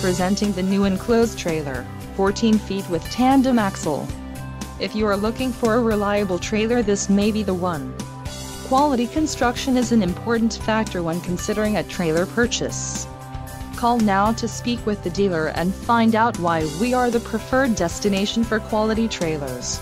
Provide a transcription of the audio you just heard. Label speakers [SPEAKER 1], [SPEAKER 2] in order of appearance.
[SPEAKER 1] Presenting the new enclosed trailer, 14 feet with tandem axle. If you are looking for a reliable trailer this may be the one. Quality construction is an important factor when considering a trailer purchase. Call now to speak with the dealer and find out why we are the preferred destination for quality trailers.